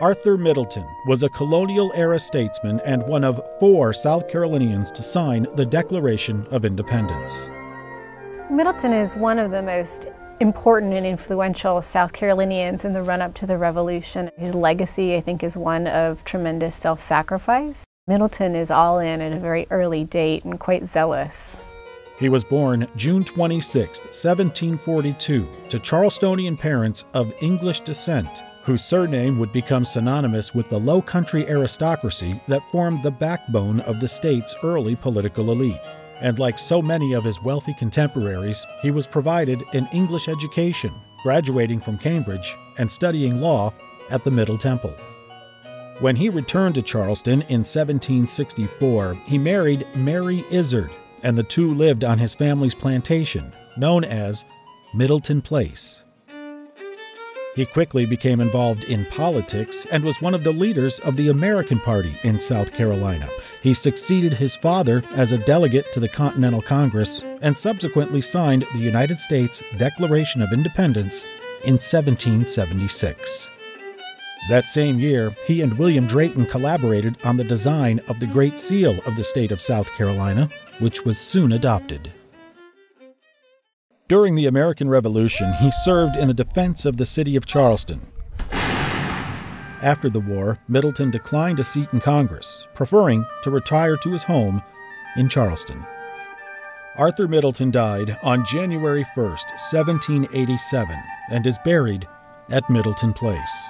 Arthur Middleton was a colonial era statesman and one of four South Carolinians to sign the Declaration of Independence. Middleton is one of the most important and influential South Carolinians in the run up to the Revolution. His legacy, I think, is one of tremendous self sacrifice. Middleton is all in at a very early date and quite zealous. He was born June 26, 1742, to Charlestonian parents of English descent, whose surname would become synonymous with the low country aristocracy that formed the backbone of the state's early political elite and like so many of his wealthy contemporaries, he was provided an English education, graduating from Cambridge and studying law at the Middle Temple. When he returned to Charleston in 1764, he married Mary Izard, and the two lived on his family's plantation, known as Middleton Place. He quickly became involved in politics and was one of the leaders of the American Party in South Carolina. He succeeded his father as a delegate to the Continental Congress and subsequently signed the United States Declaration of Independence in 1776. That same year, he and William Drayton collaborated on the design of the Great Seal of the state of South Carolina, which was soon adopted. During the American Revolution, he served in the defense of the city of Charleston. After the war, Middleton declined a seat in Congress, preferring to retire to his home in Charleston. Arthur Middleton died on January 1, 1787, and is buried at Middleton Place.